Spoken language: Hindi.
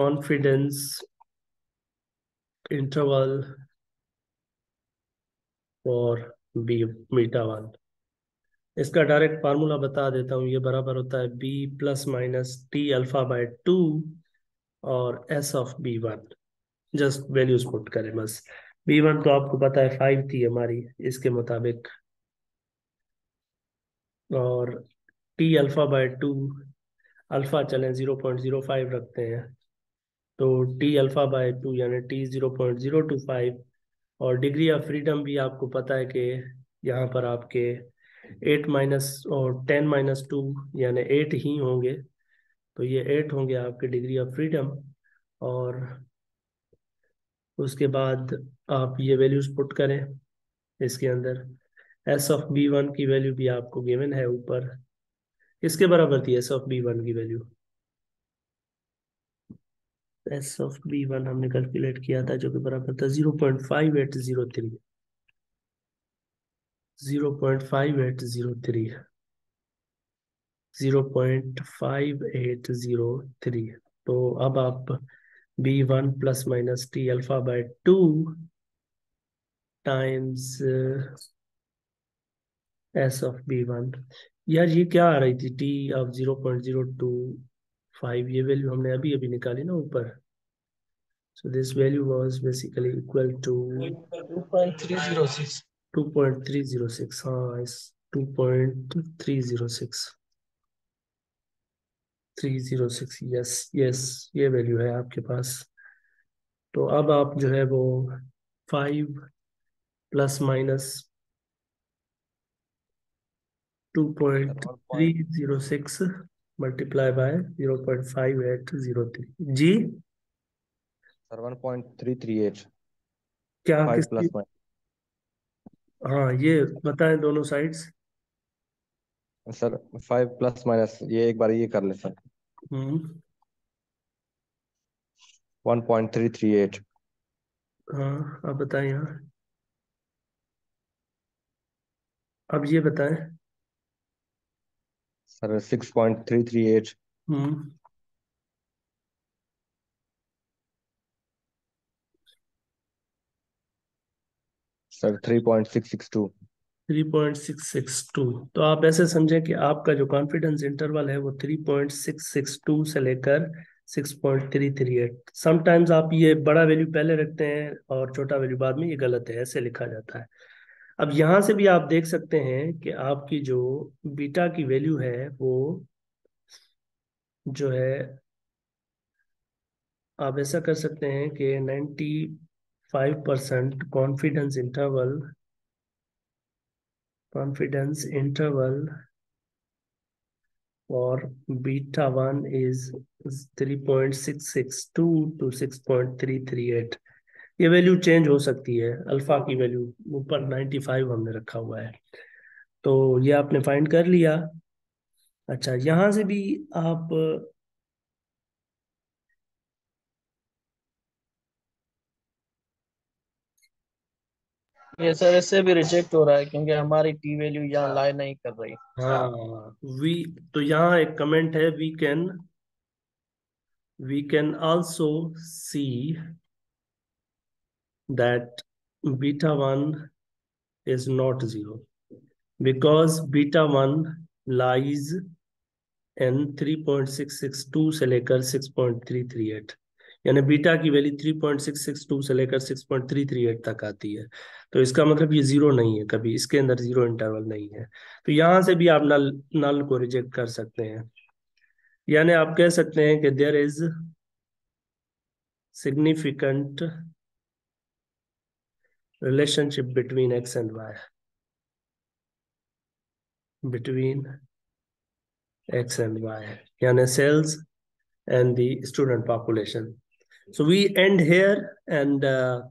confidence interval for b, beta one इसका डायरेक्ट फार्मूला बता देता हूँ, ये बराबर होता है B plus minus T alpha by two और S of B one just values put करें बस। बी वन तो आपको पता है फाइव थी हमारी, इसके मुताबिक। और T alpha by two alpha चलें ज़ीरो पॉइंट ज़ीरो फाइव रखते हैं। तो टी अल्फ़ा बाय टू यानी T zero point zero two five और डिग्री ऑफ़ फ्रीडम भी आपको पता है कि यहाँ पर आपके एट माइनस और टेन माइनस टू यानी एट ही होंगे। तो ये एट होंगे आपके डिग्री ऑफ़ फ्रीडम और उसके बाद आप ये वैल्यूज़ पुट करें इसके अंदर। एस ऑफ़ बी वन की वैल्यू भी आपको गिवन है ऊपर। किसके बराबर थी एस ऑफ़ बी वन की value S of B one हमने कैलकुलेट किया था जो कि बराबर था zero point five eight zero three zero point five eight zero three zero point five eight zero three तो अब आप B one plus minus T alpha by two times S of B one यार ये क्या आ रही थी? T of zero point zero two five ये वैल्यू हमने अभी अभी निकाली ना ऊपर। So this value was basically equal to 2.306 2.306 हाँ इस 2.306 306 यस यस ये वैल्यू है आपके पास। तो अब आप जो है वो five plus minus two point three zero six multiply by zero point five eight zero three ji sir one point three three eight क्या किस प्लस हाँ ये बताएँ दोनों sides sir five plus minus ये एक बार ये कर ले सर हम्म। One point three three eight हाँ अब बताएँ यहाँ। अब ये बताएँ। Sir six point three three eight sir three point six six two three point six six two तो आप ऐसे समझें कि आपका जो कॉन्फिडेंस इंटरवल है वो three point six six two से लेकर six point three three eight sometimes आप ये बड़ा वैल्यू पहले रखते हैं और छोटा वैल्यू बाद में ये गलत है ऐसे लिखा जाता है। अब यहाँ से भी आप देख सकते हैं कि आपकी जो बीटा की वैल्यू है वो जो है, आप ऐसा कर सकते हैं कि ninety five percent confidence interval confidence interval for beta 1 is 3.662 to 6.338 ये वैल्यू चेंज हो सकती है। अल्फ़ा की वैल्यू ऊपर 95 हमने रखा हुआ है। तो ये आपने फाइंड कर लिया। अच्छा यहाँ से भी आप ये सर इससे भी रिजेक्ट हो रहा है क्योंकि हमारी टी वैल्यू यहाँ लाई नहीं कर रही। हाँ वी तो यहाँ एक कमेंट है we can we can also see that beta one is not zero because beta one lies in 3.662 से लेकर 6.338 यानी बीटा की वैल्यू 3.662 से लेकर 6.338 तक आती है। तो इसका मतलब ये ज़ीरो नहीं है कभी, इसके अंदर ज़ीरो इंटरवल नहीं है। तो यहाँ से भी आप नल नल को रिजेक्ट कर सकते हैं। यानी आप कह सकते हैं कि there is significant relationship between X and Y. Between X and Y. Yani cells and the student population. So we end here and uh,